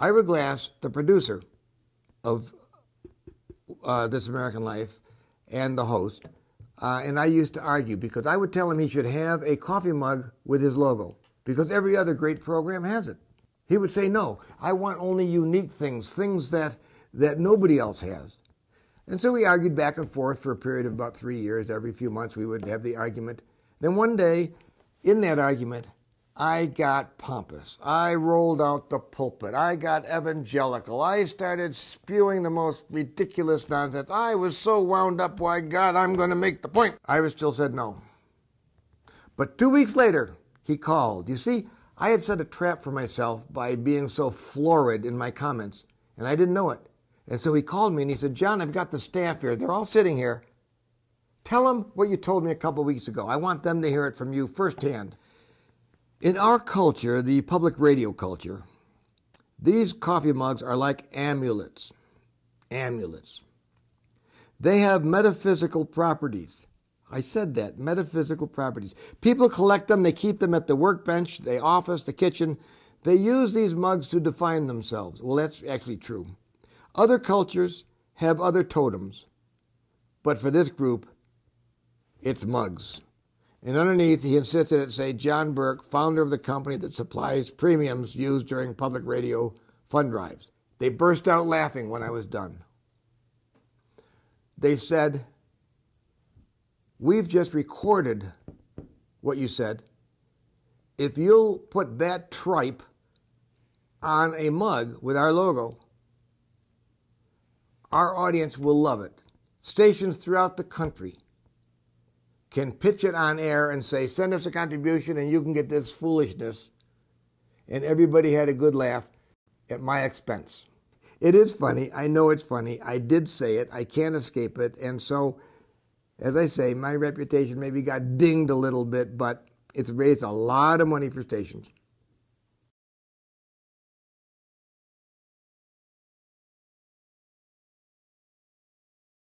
Ira Glass, the producer of uh, This American Life, and the host, uh, and I used to argue because I would tell him he should have a coffee mug with his logo because every other great program has it. He would say, No, I want only unique things, things that, that nobody else has. And so we argued back and forth for a period of about three years. Every few months we would have the argument. Then one day, in that argument, I got pompous. I rolled out the pulpit. I got evangelical. I started spewing the most ridiculous nonsense. I was so wound up, why, God, I'm going to make the point. Ira still said no. But two weeks later, he called. You see, I had set a trap for myself by being so florid in my comments, and I didn't know it. And so he called me and he said, John, I've got the staff here. They're all sitting here. Tell them what you told me a couple of weeks ago. I want them to hear it from you firsthand. In our culture, the public radio culture, these coffee mugs are like amulets. Amulets. They have metaphysical properties. I said that metaphysical properties. People collect them, they keep them at the workbench, the office, the kitchen. They use these mugs to define themselves. Well, that's actually true. Other cultures have other totems, but for this group, it's mugs. And underneath, he insisted it say John Burke, founder of the company that supplies premiums used during public radio fund drives. They burst out laughing when I was done. They said, We've just recorded what you said. If you'll put that tripe on a mug with our logo, our audience will love it. Stations throughout the country can pitch it on air and say, send us a contribution and you can get this foolishness. And everybody had a good laugh at my expense. It is funny. I know it's funny. I did say it. I can't escape it. And so, as I say, my reputation maybe got dinged a little bit, but it's raised a lot of money for stations.